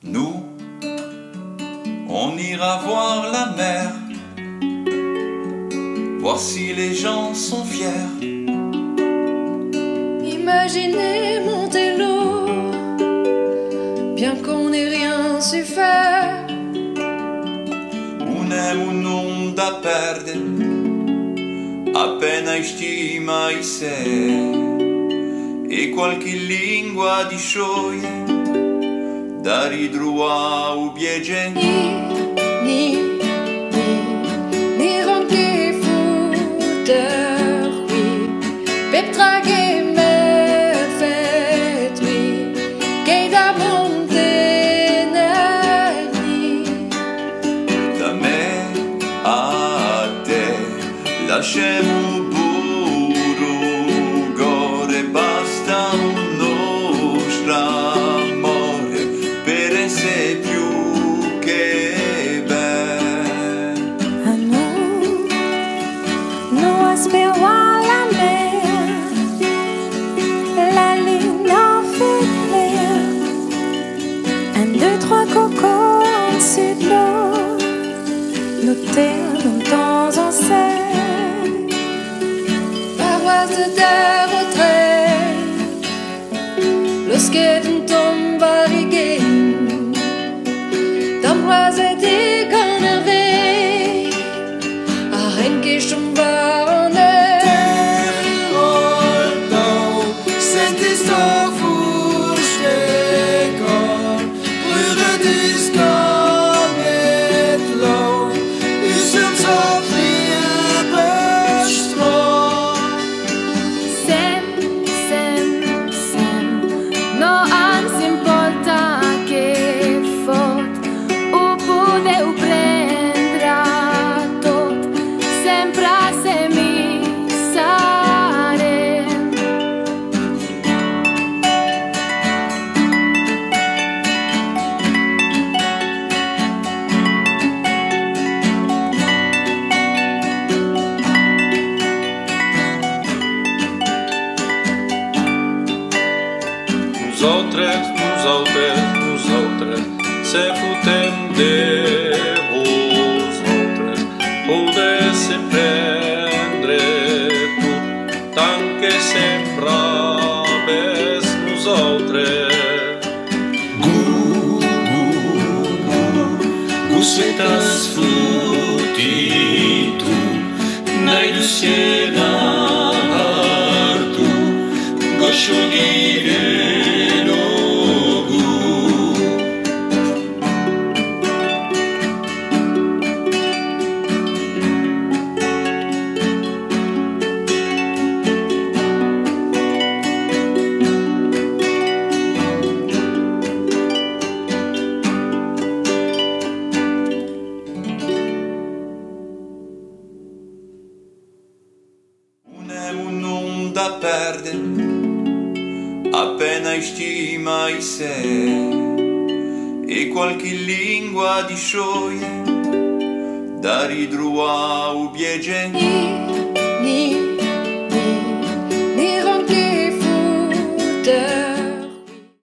Nous, on ira voir la mer, voir si les gens sont fiers. Imaginez monter l'eau, bien qu'on n'ait rien su faire. Unem un non da perdere, appena stima sé, e qualche lingua di sciogliere, dari droa ou bieje ni ni ni ni ranke fouteur oui. Pep trage me fet oui. Ke da da me a te terres longtemps en serre. Paroisse de terre se nos zaren nos nosaltres, nosaltres se fotem d'ell svetas futi tu najdu sjeda hartu. Gošu gire da perdere, appena stima sé, e qualche lingua di sciogliere, da ridrua u biege. Ni, ni, ni, ni ranke fouteur,